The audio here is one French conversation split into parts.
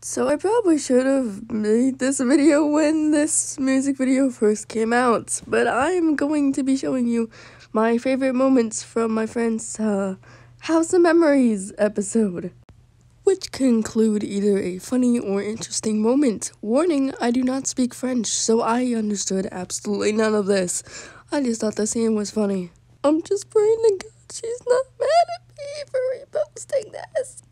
So I probably should have made this video when this music video first came out, but I'm going to be showing you my favorite moments from my friend's uh, House of Memories episode, which can include either a funny or interesting moment. Warning, I do not speak French, so I understood absolutely none of this. I just thought the scene was funny. I'm just praying to God she's not mad at me for reposting this.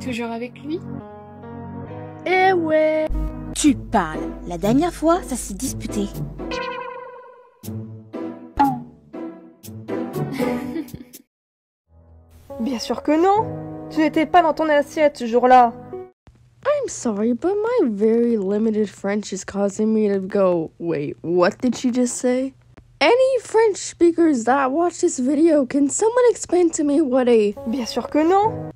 Toujours avec lui Eh ouais Tu parles. La dernière fois, ça s'est disputé. Bien sûr que non Tu n'étais pas dans ton assiette ce jour-là I'm sorry, but my very limited French is causing me to go, wait, what did she just say? Any French speakers that watch this video, can someone explain to me what a Bien sûr que non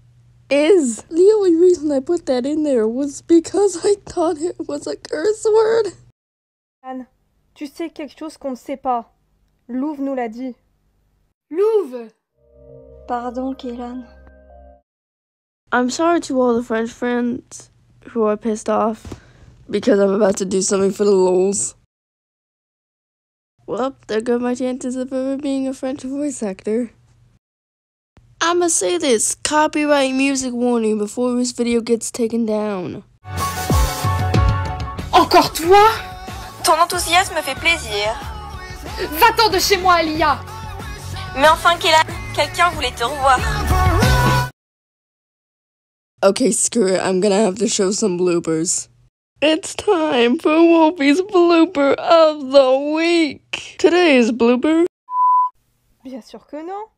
is? The only reason I put that in there was because I thought it was a curse word. Anne, tu sais quelque chose qu'on ne sait pas. Louve nous l'a dit. Louve Pardon, Kélan. I'm sorry to all the French friends who are pissed off because I'm about to do something for the lols. Well, there go my chances of ever being a French voice actor. I'ma say this copyright music warning before this video gets taken down. Encore toi? Ton enthousiasme fait plaisir. Va-t'en de chez moi, Alia Mais enfin, Kélan, quelqu'un voulait te revoir. Okay, screw it. I'm gonna have to show some bloopers. It's time for Wolfie's blooper of the week. Today's blooper? Bien sûr que non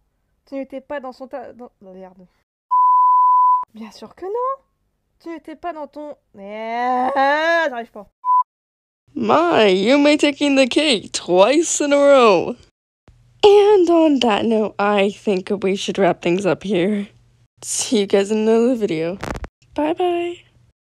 Tu n'étais pas dans son ta... Dans... merde. Bien sûr que non Tu n'étais pas dans ton... Ah, J'arrive pas. My, you may taking the cake twice in a row. And on that note, I think we should wrap things up here. See you guys in another video. Bye bye.